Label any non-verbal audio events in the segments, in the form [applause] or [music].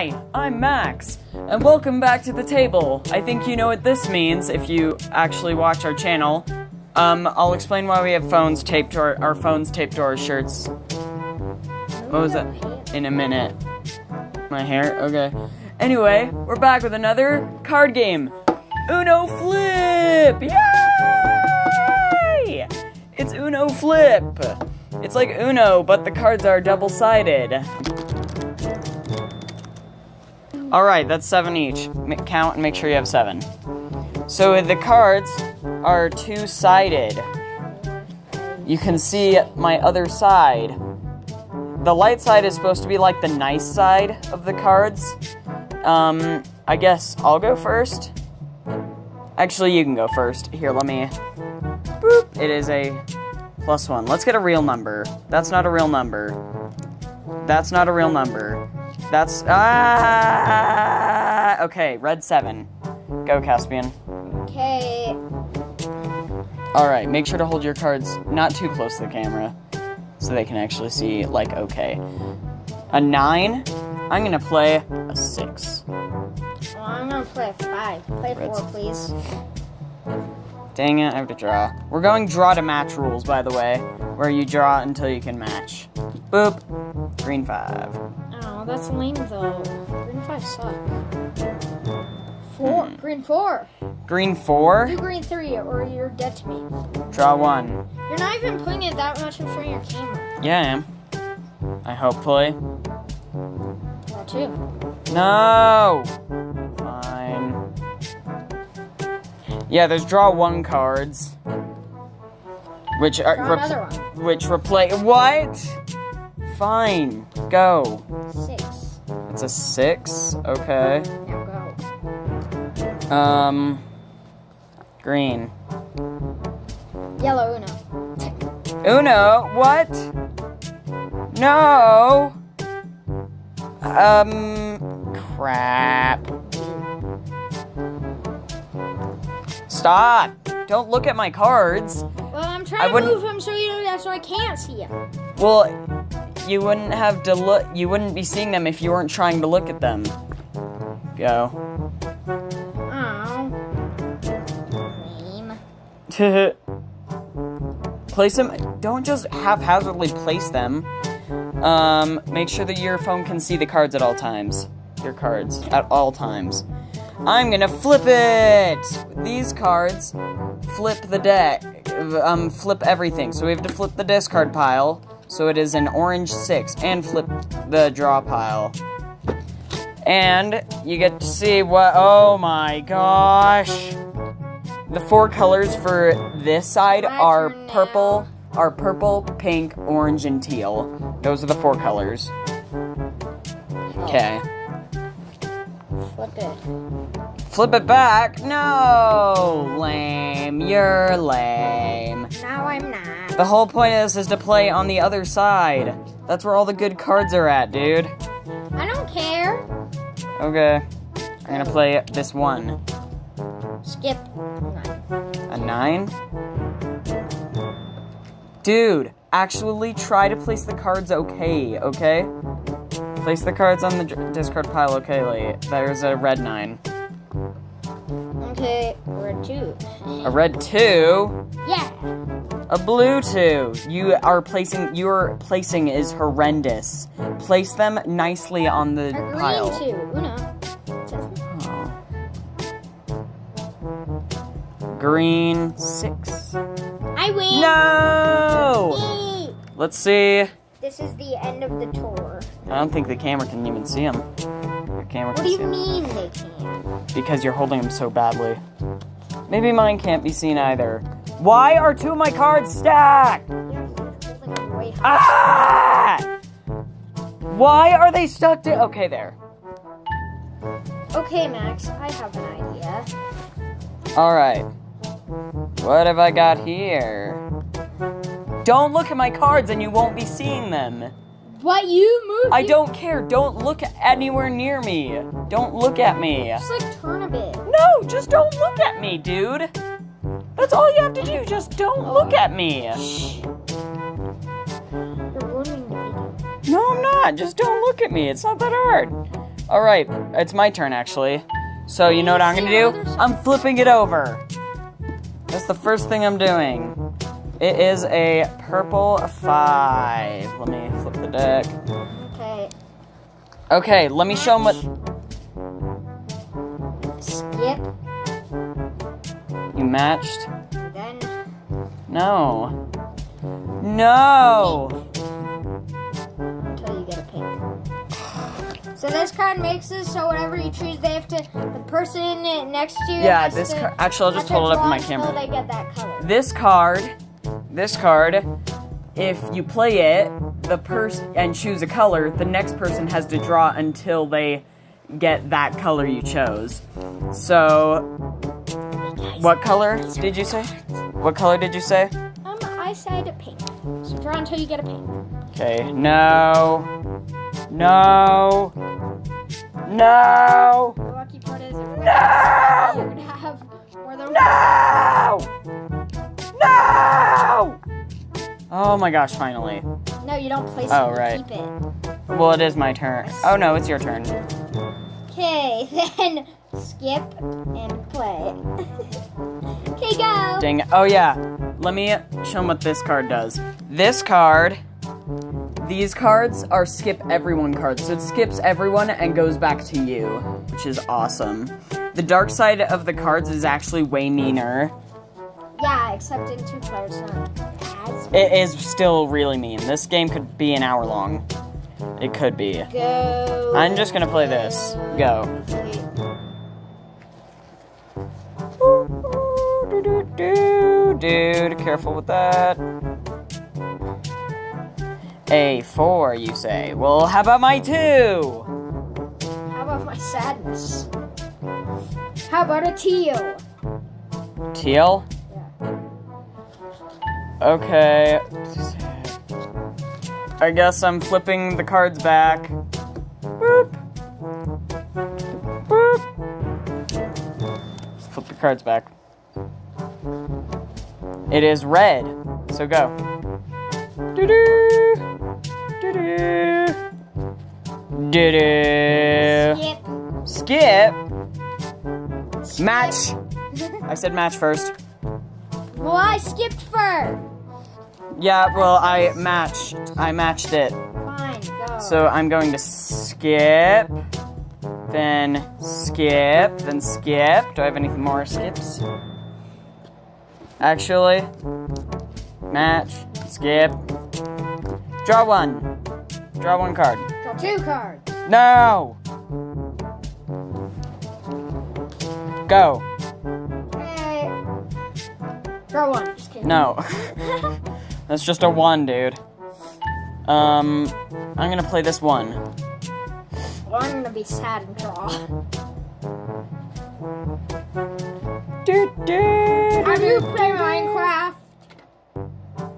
Hi, I'm Max, and welcome back to the table. I think you know what this means if you actually watch our channel. Um, I'll explain why we have phones taped to our, our phones taped to our shirts. What was that? In a minute. My hair? Okay. Anyway, we're back with another card game. Uno Flip! Yay! It's Uno Flip. It's like Uno, but the cards are double-sided. All right, that's seven each. Count and make sure you have seven. So the cards are two-sided. You can see my other side. The light side is supposed to be like the nice side of the cards. Um, I guess I'll go first. Actually, you can go first. Here, let me. Boop. It is a plus one. Let's get a real number. That's not a real number. That's not a real number. That's ah. Okay, red seven. Go, Caspian. Okay. All right, make sure to hold your cards not too close to the camera, so they can actually see. Like, okay, a nine. I'm gonna play a six. Well, I'm gonna play a five. Play four, please. Dang it, I have to draw. We're going draw to match rules, by the way, where you draw until you can match. Boop. Green five. That's lame though. Green five suck. Four. Green four. Green four. Do green three, or you're dead to me. Draw one. You're not even putting it that much in front of your camera. Yeah, I am. I hopefully. Draw two. No. Fine. Yeah, there's draw one cards, which are Draw another one. which replace what? Fine, go. Six. It's a six. Okay. Now go. Um. Green. Yellow Uno. Uno. What? No. Um. Crap. Stop. Don't look at my cards. Well, I'm I trying to wouldn't- move him so you so I can't see him. Well, you wouldn't have to look. You wouldn't be seeing them if you weren't trying to look at them. Go. Oh. Lame. [laughs] place them. Don't just haphazardly place them. Um, make sure that your phone can see the cards at all times. Your cards at all times. I'm gonna flip it. These cards flip the deck. Um, flip everything. So we have to flip the discard pile. So it is an orange six, and flip the draw pile. And you get to see what. Oh my gosh. The four colors for this side are purple, are purple, pink, orange, and teal. Those are the four colors. Oh. Okay. Flip it. Flip it back. No, lame. You're lame. Now I'm not. The whole point of this is to play on the other side. That's where all the good cards are at, dude. I don't care. Okay. I'm gonna play this one. Skip. Nine. A nine? Dude, actually try to place the cards okay, okay? Place the cards on the discard pile okay. Lee. There's a red nine. Okay, we're two. A red two? Yeah. A blue two. You are placing, your placing is horrendous. Place them nicely on the A green pile. two. Uno. Oh. Green six. I win. No! Let's see. This is the end of the tour. I don't think the camera can even see him. Your camera What do you mean they can't? Because you're holding them so badly. Maybe mine can't be seen either. Why are two of my cards stacked? You're holding them way high. Ah! Why are they stuck to? Okay, there. Okay, Max, I have an idea. All right. What have I got here? Don't look at my cards and you won't be seeing them. What you move? I don't care. Don't look anywhere near me. Don't look at me. Just like turn a bit. No, just don't look at me, dude. That's all you have to do. Just don't look at me. You're ruining the video. No, I'm not. Just don't look at me. It's not that hard. All right, it's my turn actually. So you know what I'm gonna do? I'm flipping it over. That's the first thing I'm doing. It is a purple five. Let me flip the deck. Okay. Okay, let me show them what Skip. You matched. Then No. No. until you get a pink. So this card makes this so whatever you choose, they have to. The person next to you. Yeah, this to, car. Actually, I'll just hold it up in my camera. They get that color. This card, this card, if you play it, the person and choose a color, the next person has to draw until they get that color you chose. So, what color did you say? What color did you say? Um, I said pink. So draw until you get a pink. Okay, no, no, no, The lucky part is No! you're have more than no, no! Oh my gosh, finally. No, you don't place Oh, it. right. Keep it. Well, it is my turn. Oh no, it's your turn. Okay, [laughs] then skip and play. [laughs] okay, go. Dang it. Oh yeah. Let me show them what this card does. This card, these cards are skip everyone cards. So it skips everyone and goes back to you, which is awesome. The dark side of the cards is actually way meaner. Yeah, except in two players, not. It is still really mean. This game could be an hour long. It could be. Go. I'm just gonna play this. Go. Dude, careful with that. A4, you say. Well, how about my two? How about my sadness? How about a teal? Teal? Yeah. Okay. I guess I'm flipping the cards back. Boop. Boop. Flip the cards back. It is red, so go. Doo-doo. Doo-doo. Doo-doo. Skip. Skip. Match. I said match first. well, I skipped first. Yeah, well, I matched. I matched it. Fine, go. So I'm going to skip, then skip, then skip. Do I have anything more skips? Actually, match, skip. Draw one. Draw one card. Draw two cards. No! Go. Okay. Draw one. Just kidding. No. [laughs] That's just a one, dude. Um, I'm gonna play this one. Well, I'm gonna be sad and draw. Do, do, How do you play Minecraft?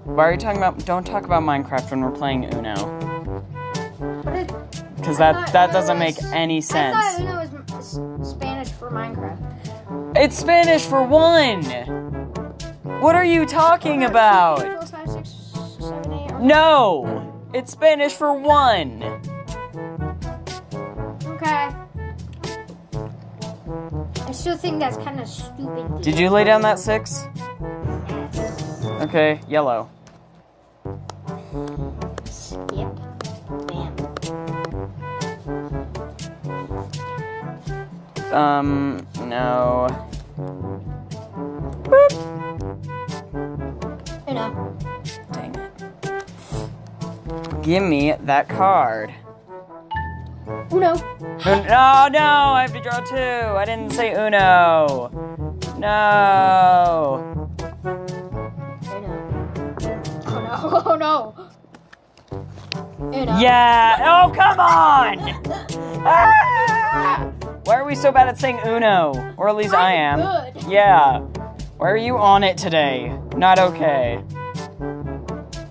Why are you talking about? Don't talk about Minecraft when we're playing Uno, because that that doesn't make any I sense. thought Uno was s- Spanish for Minecraft. It's Spanish for one. What are you talking about? Four, five, six, seven, eight. No, it's Spanish for one. Still think that's kind of stupid. Did you lay down that six? Yes. Okay, yellow. Skip. Bam. Um, no. Uno. Dang it. Give me that card. Uno. Un- No, no, I have to draw two. I didn't say Uno. No. Uno. Oh no. Oh no. Uno. Yeah. Oh, come on. Ah! Why are we so bad at saying Uno? Or at least I am. I'm good. Yeah. Why are you on it today? Not okay.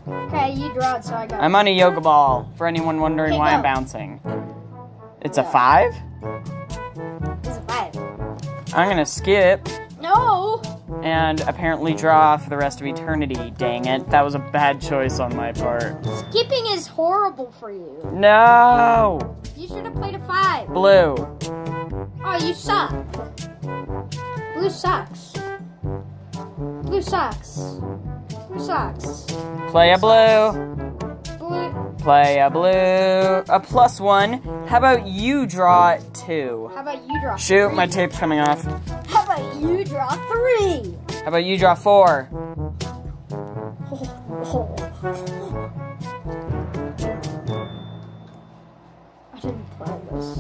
Okay, you draw it, so I got. I'm on a yoga ball, for anyone wondering Okay, why I'm go. bouncing. It's a five? It's a five. I'm gonna skip. No. and apparently draw for the rest of eternity. Dang it. That was a bad choice on my part. Skipping is horrible for you. No! You should have played a five. Blue. Oh, you suck. Blue sucks. Blue sucks. Blue sucks. Play a blue. Play a blue. A plus one. How about you draw two? How about you draw? Shoot, three? my tape's coming off. How about you draw three? How about you draw four? I didn't play this.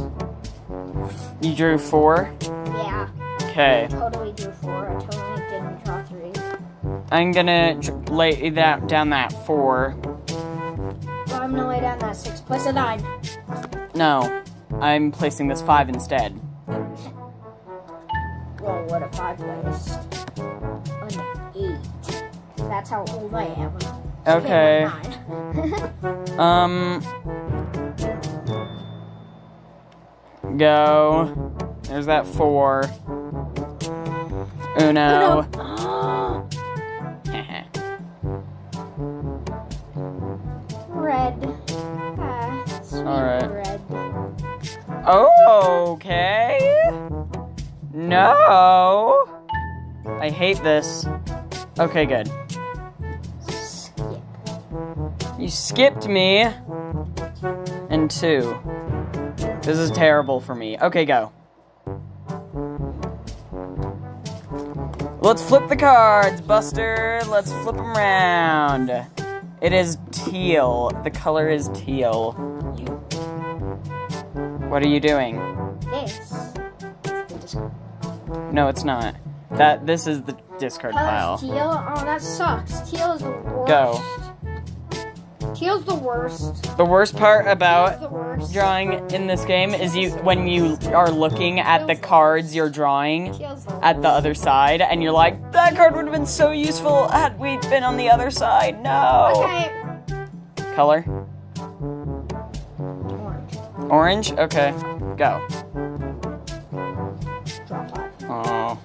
You drew four? Yeah, Okay. totally drew four. I totally didn't draw three. I'm gonna lay that down that four. I'm gonna lay down that six plus a nine. No, I'm placing this five instead. Well, what if I placed an eight? That's how old I am. Okay. [laughs] nine. [laughs] Um. Go. There's that four. Uno. Uno. Hate this. Okay, good. Skip. You skipped me. And two. This is terrible for me. Okay, go. Let's flip the cards, Buster. Let's flip them around. It is teal. The color is teal. You. What are you doing? This. No, it's not. That this is the discard pile. teal. Oh, that sucks. Teal is the worst. Go. Teal's the worst. The worst part about worst. drawing in this game is you when you are looking at the cards you're drawing the at the other side and you're like that card would have been so useful had we been on the other side no Okay. color Orange. orange okay go Draw five. oh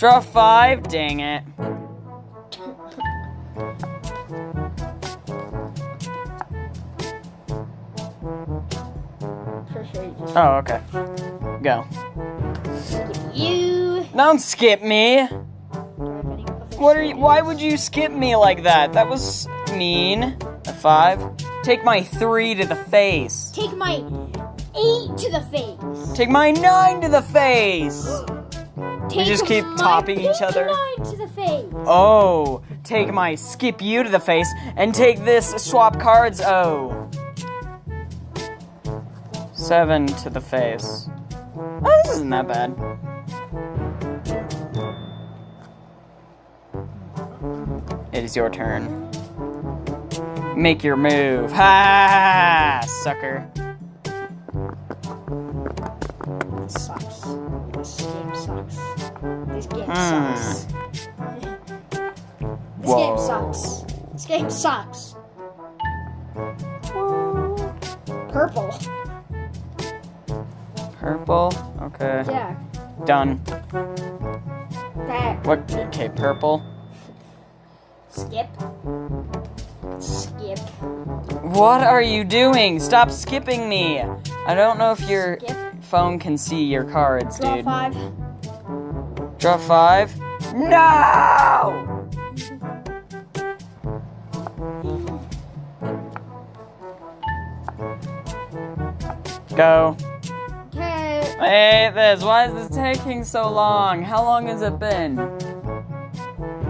draw five dang it. For sure you just oh okay. Go. You. don't skip me. Do I have any other what are you why would you skip me like that? That was mean. A five. Take my three to the face. Take my eight to the face. take my nine to the face Take just keep topping each other? to the face. Oh, take my skip you to the face and take this swap cards. Oh. Seven to the face. Oh, this isn't that bad. It is your turn. Make your move. Ha! Sucker. Sucks. This game sucks. This game Hmm. sucks. This Whoa. game sucks. This game sucks. Purple. Purple. Okay. Yeah. Done. That. What? Okay, purple. Skip. Skip. What are you doing? Stop skipping me. I don't know if your Skip. Phone can see your cards, Draw dude. five. Draw five. No! Go. Okay. I hate this. Why is this taking so long? How long has it been?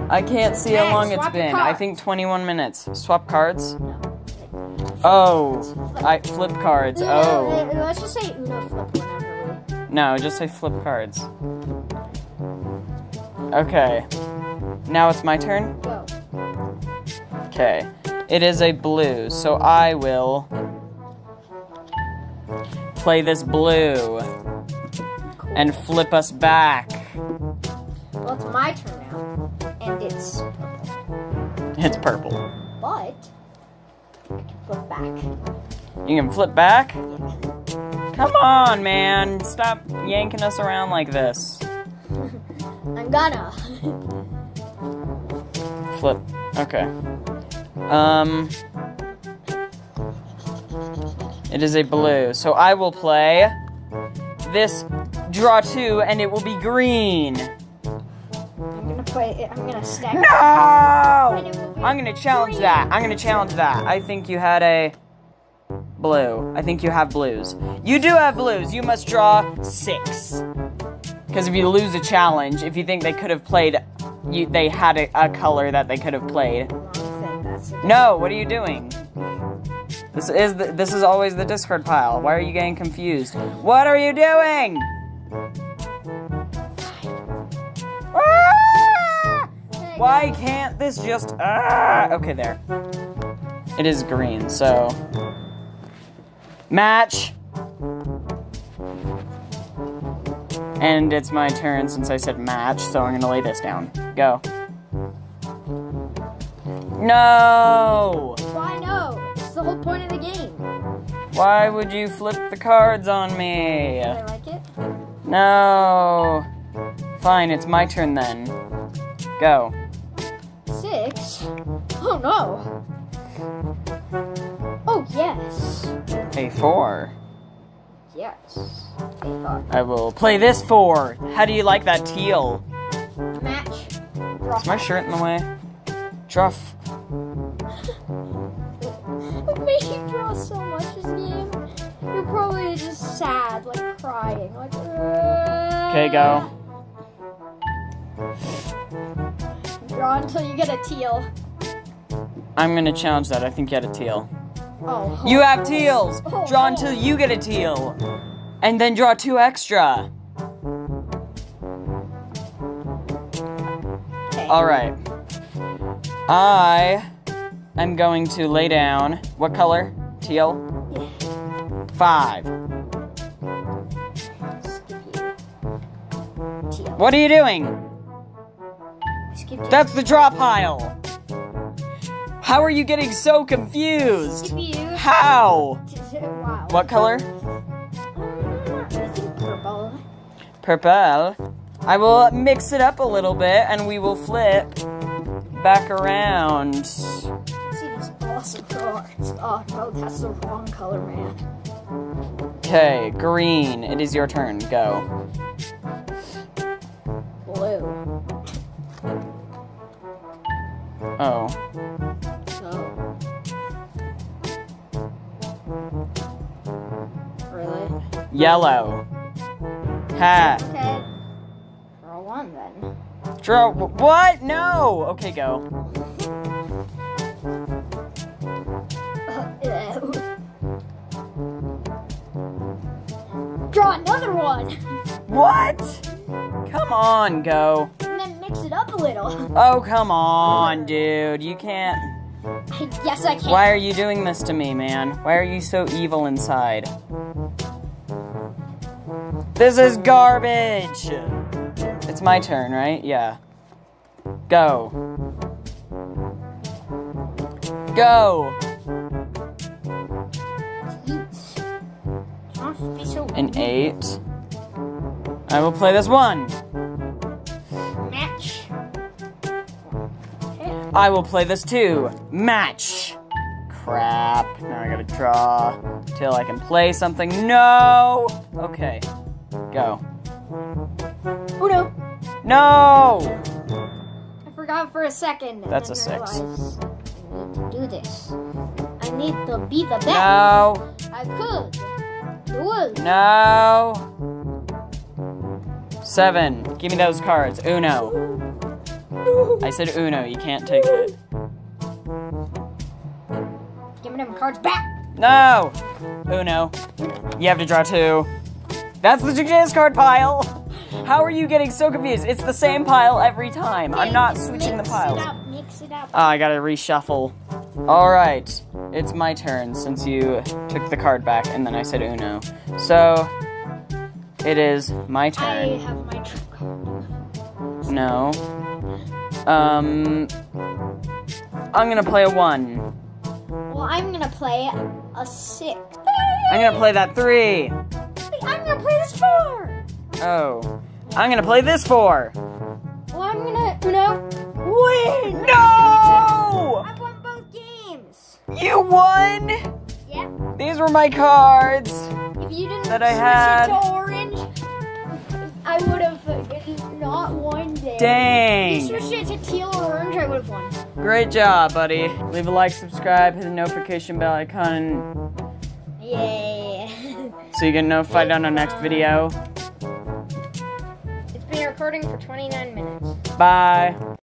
I can't see how long it's been. I think 21 minutes. Swap cards? No. Oh, I flip cards. Oh. Let's just say Uno flip we. No, just say flip cards. Okay. Now it's my turn? Go. Okay. It is a blue, so I will play this blue and flip us back. Well, it's my turn now, and it's purple. It's purple. But I can flip back. You can flip back? Come on, man. Stop yanking us around like this. [laughs] I'm gonna. flip. Okay. Um. It is a blue. So I will play this draw two, and it will be green. I'm gonna play it. I'm gonna stack. No! And it will be I'm gonna challenge green. that. I'm gonna challenge that. I think you had a blue. I think you have blues. You do have blues. You must draw six. Because if you lose a challenge, if you think they could have played, you, they had a, a color that they could have played. No, what are you doing? This is the, this is always the discard pile. Why are you getting confused? What are you doing? Ah! Why can't this just ah? Okay, there. It is green, so match. And it's my turn since I said match, so I'm gonna lay this down. Go. No! Why no? It's the whole point of the game. Why would you flip the cards on me? I like it? No. Fine, it's my turn then. Go. Six? Oh no. Yes. A four. Yes. A five. I will play this four. How do you like that teal? Match. Is my shirt in the way? Druff. [laughs] What made you draw so much this game? You're probably just sad, like crying, like. Okay, go. Draw until you get a teal. I'm gonna challenge that. I think you had a teal. Oh. You have teals! Draw until you get a teal. And then draw two extra. Okay. Alright. I am going to lay down. What color? Teal? Five. Teal. What are you doing? That's the draw pile. How are you getting so confused? You. How? Wow. What color? Think purple. Purple. I will mix it up a little bit and we will flip back around. See these awesome cards. Oh no, that's the wrong color, man. Okay, green. It is your turn. Go. Blue. Oh. Yellow. Hat. Okay. Draw one then. Draw. What? No. Okay, go. [laughs] Draw another one! What? Come on, go. And then mix it up a little. [laughs] Oh, come on, dude. You can't. yes, I can. Why are you doing this to me, man? Why are you so evil inside? This is garbage! It's my turn, right? Yeah. Go. Go! Don't be so An eight. I will play this one. match. I will play this two. Match. Crap. Now I gotta draw till I can play something. No! Okay. Go. Oh no! No! I forgot for a second. and That's a then six. realized I need to do this. I need to be the best. No! I could. Do it. No! Seven. Give me those cards. Uno. I said Uno. You can't take it. Give me them cards back. No! Uno. You have to draw two. That's the discard card pile! How are you getting so confused? It's the same pile every time. I'm not switching the mix piles. It up, mix it up. Oh, I gotta reshuffle. Alright, it's my turn since you took the card back and then I said Uno. So, it is my turn. I have my card. No. Um, I'm gonna play a one. Well, I'm gonna play a six. I'm gonna play that three. I'm gonna play this four. Oh. I'm gonna play this four. Well, I'm gonna, you know, win. No! I won both games. You won! Yep. These were my cards. If you didn't That I switch had. it to orange, I would have not won there. If you switched it to teal or orange, I would have won. Great job, buddy. Leave a like, subscribe, hit the notification bell icon Yeah. So you get notified on our next video. it's been recording for 29 minutes. Bye.